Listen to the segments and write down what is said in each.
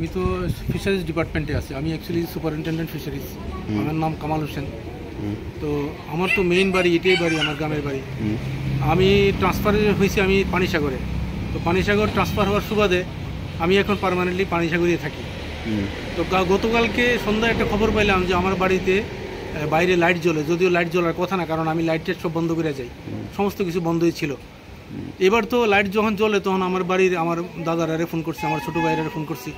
আমি তো ফিশারিজ ডিপার্টমেন্টে আছি। আমি অ্যাকচুয়ালি সুপারিনটেন্ডেন্ট ফিশারিজ আমার নাম কামাল হোসেন। তো আমার তো মেইন বাড়ি এটাই বাড়ি আমার গ্রামের বাড়ি। আমি ট্রান্সফার হয়েছি আমি পানিসাগরে। তো পানিসাগর ট্রান্সফার হওয়ার সুবাদে আমি এখন পার্মানেন্টলি পানিসাগরে থাকি। তো গতকালকে সন্ধ্যায় একটা খবর পাইলাম যে আমার বাড়িতে বাইরে লাইট জ্বলে। যদিও লাইট জ্বলার কথা না কারণ আমি লাইট সব বন্ধ করে যাই। সমস্ত কিছু বন্ধই ছিল। এবার তো লাইট যখন জ্বলে তখন আমার বাড়ির আমার দাদারারে ফোন করছি আমার ছোট ভাইরারে ফোন করছি।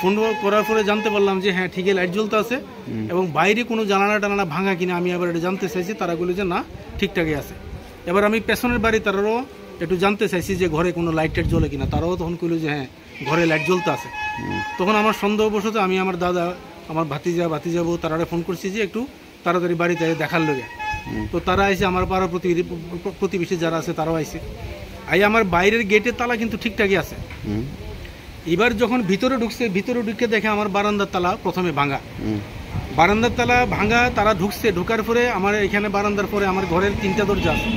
ফোন করার পরে জানতে পারলাম যে হ্যাঁ ঠিকই লাইট জ্বলতে আছে এবং বাইরে কোনো জানালা টানানা ভাঙা কিনা আমি আবার এটা জানতে চাইছি তারা বলে যে না ঠিকঠাকই আছে। এবার আমি পেছনের বাড়ি তারারও একটু জানতে চাইছি যে ঘরে কোনো লাইট টাইট জ্বলে কিনা। তারাও তখন কইলো যে হ্যাঁ ঘরে লাইট জ্বলতে আছে। তখন আমার সন্দেহ সন্দেহবশত আমি আমার দাদা আমার ভাতিজা ভাতিজা ভাতিজাবু তারারে ফোন করছি যে একটু তাড়াতাড়ি বাড়িতে দেখার লোকে তো তারা এসে আমার পাড়া প্রতিবেশী যারা আছে তারাও আইসে। আই আমার বাইরের গেটের তালা কিন্তু ঠিকঠাকই আছে। এবার যখন ভিতরে ঢুকছে ভিতরে ঢুকে দেখে আমার বারান্দার তালা প্রথমে ভাঙা। বারান্দার তালা ভাঙা তারা ঢুকছে ঢোকার পরে আমার এখানে বারান্দার পরে আমার ঘরের তিনটা দরজা আছে।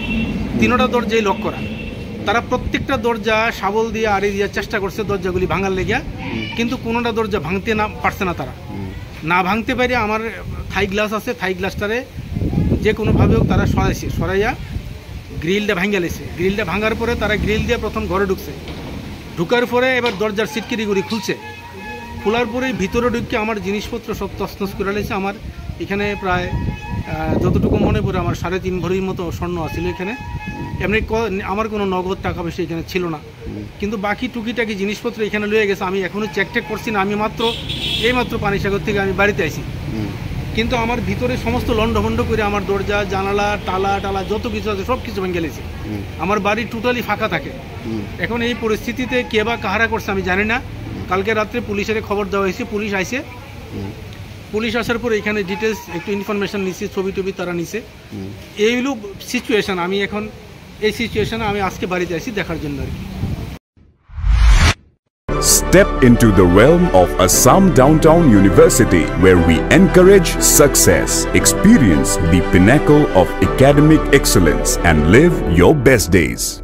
তিনোটা দরজাই লক করা। তারা প্রত্যেকটা দরজা শাবল দিয়ে আড়ি দিয়ে চেষ্টা করছে দরজাগুলি ভাঙার লেগে কিন্তু কোনোটা দরজা ভাঙতে না পারছে না তারা। না ভাঙতে পারে আমার থাই গ্লাস আছে থাই গ্লাসটারে যে কোনোভাবে হোক তারা সরাইছে সরাইয়া গ্রিলটা ভাঙ্গা লেছে। গ্রিলটা ভাঙার পরে তারা গ্রিল দিয়ে প্রথম ঘরে ঢুকছে। ঢুকার পরে এবার দরজার সিটকিরি সিটকিরিগুড়ি খুলছে। খোলার পরে ভিতরে ঢুকে আমার জিনিসপত্র সব তছনছ করে লেছে। আমার এখানে প্রায় যতটুকু মনে পড়ে আমার সাড়ে তিন ভরির মতো স্বর্ণ আছিল এখানে। এমনি আমার কোনো নগদ টাকা পয়সা এখানে ছিল না। কিন্তু বাকি টুকিটাকি জিনিসপত্র এখানে লয়ে গেছে। আমি এখনও চেক টেক করছি না। আমি মাত্র এই মাত্র পানিসাগর থেকে আমি বাড়িতে আইছি। কিন্তু আমার ভিতরে সমস্ত লন্ডভন্ড করে আমার দরজা জানালা টালা টালা যত কিছু আছে সব কিছু ভেঙে গেছে। আমার বাড়ি টোটালি ফাঁকা থাকে। এখন এই পরিস্থিতিতে কে বা কাহারা করছে আমি জানি না। কালকে রাত্রে পুলিশের খবর দেওয়া হয়েছে পুলিশ আইছে। পুলিশ আসার পর এখানে ডিটেলস একটু ইনফরমেশন নিচ্ছে ছবি টবি তারা নিছে। এই হলো সিচুয়েশন আমি এখন এই সিচুয়েশনে আমি আজকে বাড়িতে আসি দেখার জন্য আর কি। Step into the realm of Assam Downtown University where we encourage success, experience the pinnacle of academic excellence and live your best days.